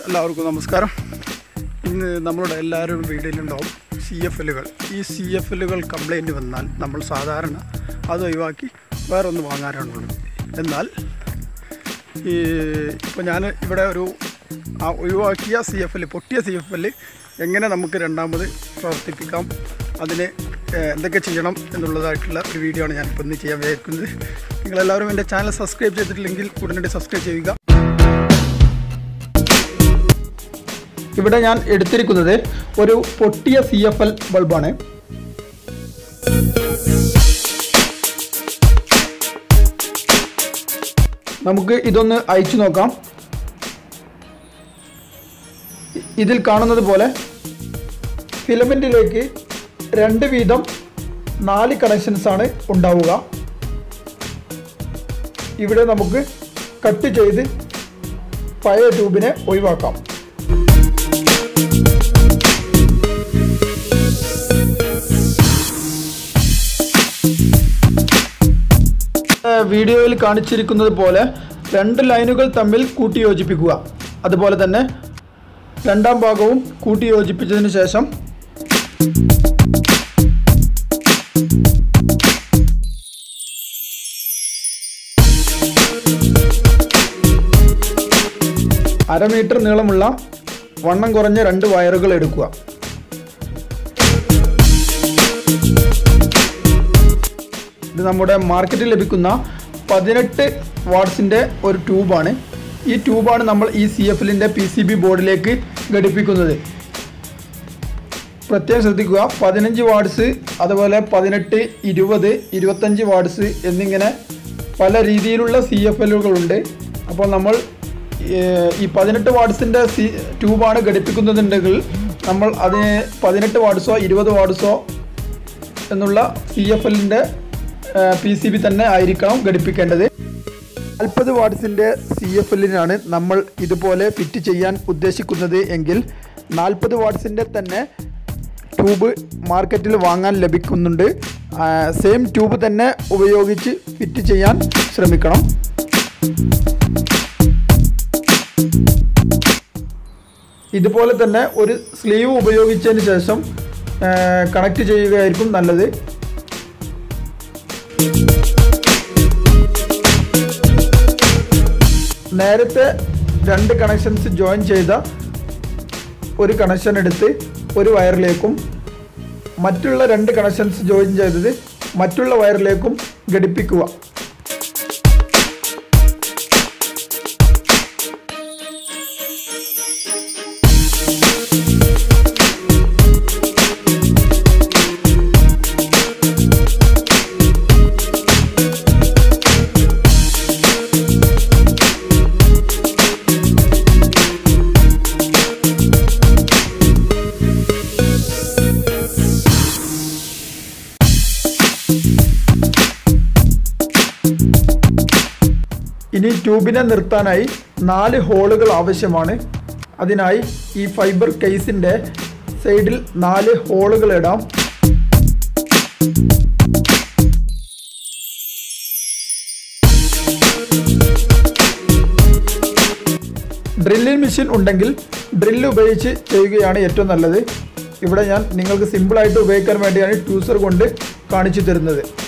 എല്ലാവർക്കും നമസ്കാരം. ഇന്ന് നമ്മളുടെ എല്ലാവരും വീടിലുണ്ടാവും സി എഫ് എല്ലുകൾ ഈ സി എഫ് എല്ലുകൾ കംപ്ലൈന്റ് വന്നാൽ നമ്മൾ സാധാരണ അത് ഒഴിവാക്കി വേറൊന്ന് വാങ്ങാറാണുള്ളത് എന്നാൽ ഈ ഇപ്പോൾ ഞാൻ ഇവിടെ ഒരു ആ ഒഴിവാക്കിയ സി എഫ് എൽ പൊട്ടിയ സി എഫ് എൽ എങ്ങനെ നമുക്ക് രണ്ടാമത് പ്രവർത്തിപ്പിക്കാം അതിന് എന്തൊക്കെ ചെയ്യണം എന്നുള്ളതായിട്ടുള്ള ഒരു വീഡിയോ ആണ് ഞാനിപ്പോൾ ഇന്ന് ചെയ്യാൻ വിചാരിക്കുന്നത്. നിങ്ങളെല്ലാവരും എന്റെ ചാനൽ സബ്സ്ക്രൈബ് ചെയ്തിട്ടില്ലെങ്കിൽ ഉടനടി സബ്സ്ക്രൈബ് ചെയ്യുക. ഇവിടെ ഞാൻ എടുത്തിരിക്കുന്നത് ഒരു പൊട്ടിയ സി എഫ് എൽ ബൾബാണ് നമുക്ക് ഇതൊന്ന് അയച്ചു നോക്കാം. ഇതിൽ കാണുന്നത് പോലെ ഫിലമെന്റിലേക്ക് രണ്ട് വീതം നാല് കണക്ഷൻസ് ആണ് ഉണ്ടാവുക. ഇവിടെ നമുക്ക് കട്ട് ചെയ്ത് പഴയ ട്യൂബിനെ ഒഴിവാക്കാം. വീഡിയോയിൽ കാണിച്ചിരിക്കുന്നത് പോലെ രണ്ട് ലൈനുകൾ തമ്മിൽ കൂട്ടിയോജിപ്പിക്കുക. അതുപോലെ തന്നെ രണ്ടാം ഭാഗവും കൂട്ടിയോജിപ്പിച്ചതിന് ശേഷം അര മീറ്റർ നീളമുള്ള വണ്ണം കുറഞ്ഞ രണ്ട് വയറുകൾ എടുക്കുക. ഇത് നമ്മുടെ മാർക്കറ്റിൽ ലഭിക്കുന്ന പതിനെട്ട് വാട്ട്സിന്റെ ഒരു ട്യൂബാണ്. ഈ ട്യൂബാണ് നമ്മൾ ഈ സി എഫ് എല്ലിന്റെ പി സി ബി ബോർഡിലേക്ക് ഘടിപ്പിക്കുന്നത്. പ്രത്യേകം ശ്രദ്ധിക്കുക. പതിനഞ്ച് വാട്ട്സ് അതുപോലെ പതിനെട്ട് ഇരുപത് ഇരുപത്തഞ്ച് വാട്ട്സ് എന്നിങ്ങനെ പല രീതിയിലുള്ള സി എഫ് എല്ലുകളുണ്ട് അപ്പോൾ നമ്മൾ ഈ പതിനെട്ട് വാട്ട്സിന്റെ സി ട്യൂബാണ് ഘടിപ്പിക്കുന്നതുണ്ടെങ്കിൽ നമ്മൾ അതിന് പതിനെട്ട് വാട്ട്സോ ഇരുപത് വാട്ട്സോ എന്നുള്ള സി എഫ് എല്ലിന്റെ പി സി ബി തന്നെ ആയിരിക്കണം ഘടിപ്പിക്കേണ്ടത്. നാൽപ്പത് വാട്ട്സിന്റെ സി എഫ് എല്ലിനാണ് നമ്മൾ ഇതുപോലെ ഫിറ്റ് ചെയ്യാൻ ഉദ്ദേശിക്കുന്നത് എങ്കിൽ നാൽപ്പത് വാട്ട്സിന്റെ തന്നെ ട്യൂബ് മാർക്കറ്റിൽ വാങ്ങാൻ ലഭിക്കുന്നുണ്ട്. സെയിം ട്യൂബ് തന്നെ ഉപയോഗിച്ച് ഫിറ്റ് ചെയ്യാൻ ശ്രമിക്കണം. ഇതുപോലെ തന്നെ ഒരു സ്ലീവ് ഉപയോഗിച്ചതിന് ശേഷം കണക്ട് ചെയ്യുകയായിരിക്കും നല്ലത്. നേരത്തെ രണ്ട് കണക്ഷൻസ് ജോയിൻ ചെയ്ത ഒരു കണക്ഷൻ എടുത്ത് ഒരു വയറിലേക്കും മറ്റുള്ള രണ്ട് കണക്ഷൻസ് ജോയിൻ ചെയ്തത് മറ്റുള്ള വയറിലേക്കും ഘടിപ്പിക്കുക. ഇനി ട്യൂബിനെ നിർത്താനായി നാല് ഹോളുകൾ ആവശ്യമാണ്. അതിനായി ഈ ഫൈബർ കേസിന്റെ സൈഡിൽ നാല് ഹോളുകൾ ഇടാം. ഡ്രില്ലിംഗ് മെഷീൻ ഉണ്ടെങ്കിൽ ഡ്രില്ല് ഉപയോഗിച്ച് ചെയ്യുകയാണ് ഏറ്റവും നല്ലത്. ഇവിടെ ഞാൻ നിങ്ങൾക്ക് സിമ്പിളായിട്ട് ഉപയോഗിക്കാൻ വേണ്ടിയാണ് ട്യൂസർ കൊണ്ട് കാണിച്ചു തരുന്നത്.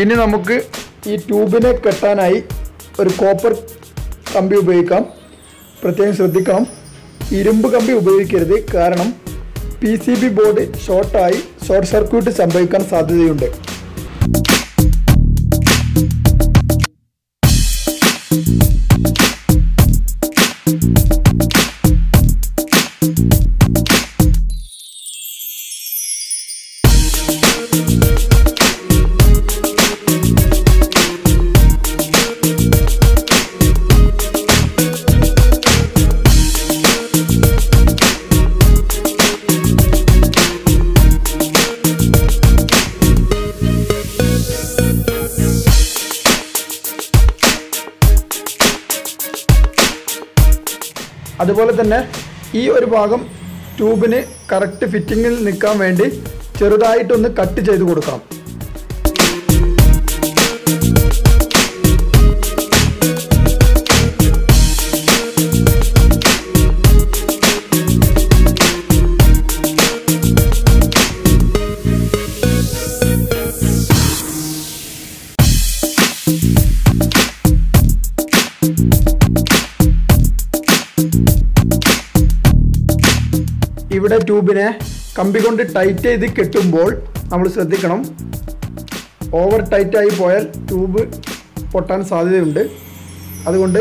ഇനി നമുക്ക് ഈ ട്യൂബിനെ കെട്ടാനായി ഒരു കോപ്പർ കമ്പി ഉപയോഗിക്കാം. പ്രത്യേകം ശ്രദ്ധിക്കണം. ഇരുമ്പ് കമ്പി ഉപയോഗിക്കരുത്. കാരണം പി സി ബി ബോർഡ് ഷോർട്ടായി ഷോർട്ട് സർക്യൂട്ട് സംഭവിക്കാൻ സാധ്യതയുണ്ട്. അതുപോലെ തന്നെ ഈ ഒരു ഭാഗം ട്യൂബിന് കറക്റ്റ് ഫിറ്റിങ്ങിൽ നിൽക്കാൻ വേണ്ടി ചെറുതായിട്ടൊന്ന് കട്ട് ചെയ്ത് കൊടുക്കണം. ട്യൂബിനെ കമ്പി കൊണ്ട് ടൈറ്റ് ചെയ്ത് കെട്ടുമ്പോൾ നമ്മൾ ശ്രദ്ധിക്കണം. ഓവർ ടൈറ്റായി പോയാൽ ട്യൂബ് പൊട്ടാൻ സാധ്യതയുണ്ട്. അതുകൊണ്ട്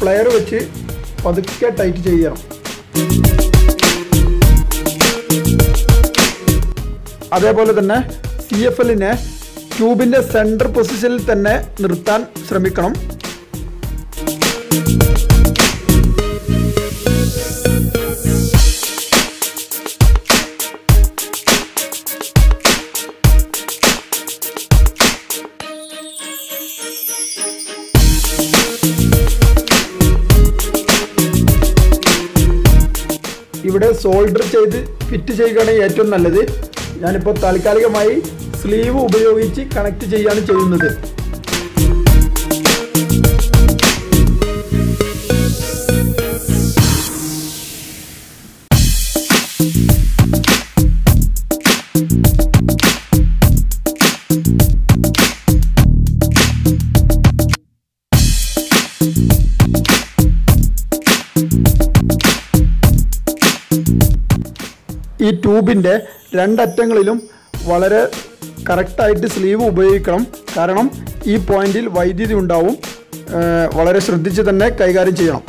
പ്ലെയർ വെച്ച് പതുക്കെ ടൈറ്റ് ചെയ്യണം. അതേപോലെ തന്നെ സി എഫ് എല്ലിനെ ട്യൂബിന്റെ സെന്റർ പൊസിഷനിൽ തന്നെ നിർത്താൻ ശ്രമിക്കണം. സോൾഡർ ചെയ്ത് ഫിറ്റ് ചെയ്യുകയാണ് ഏറ്റവും നല്ലത്. ഞാനിപ്പോൾ താൽക്കാലികമായി സ്ലീവ് ഉപയോഗിച്ച് കണക്ട് ചെയ്യുകയാണ് ചെയ്യുന്നത്. ഈ ട്യൂബിന്റെ രണ്ടറ്റങ്ങളിലും വളരെ കറക്റ്റായിട്ട് സ്ലീവ് ഉപയോഗിക്കണം. കാരണം ഈ പോയിന്റിൽ വൈദ്യുതി ഉണ്ടാവും. വളരെ ശ്രദ്ധിച്ച് തന്നെ കൈകാര്യം ചെയ്യണം.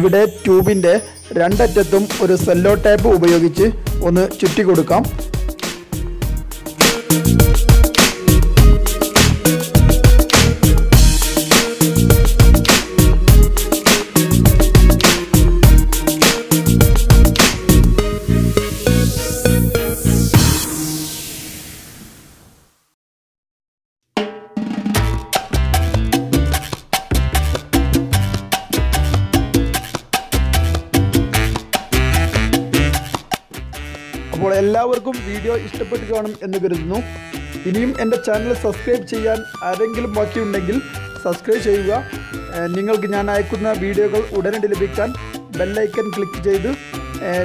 ഇവിടെ ട്യൂബിന്റെ രണ്ടറ്റത്തും ഒരു സെല്ലോ ടേപ്പ് ഉപയോഗിച്ച് ഒന്ന് ചുറ്റി കൊടുക്കാം അപ്പോൾ എല്ലാവർക്കും വീഡിയോ ഇഷ്ടപ്പെട്ട് കാണും എന്ന് കരുതുന്നു. ഇനിയും എന്റെ ചാനൽ സബ്സ്ക്രൈബ് ചെയ്യാൻ ആരെങ്കിലും ബാക്കിയുണ്ടെങ്കിൽ സബ്സ്ക്രൈബ് ചെയ്യുക. നിങ്ങൾക്ക് ഞാൻ അയക്കുന്ന വീഡിയോകൾ ഉടനടി ലഭിക്കാൻ ബെല്ലൈക്കൻ ക്ലിക്ക് ചെയ്ത്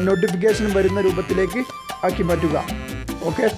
നോട്ടിഫിക്കേഷൻ വരുന്ന രൂപത്തിലേക്ക് ആക്കി മാറ്റുക. ഓക്കെ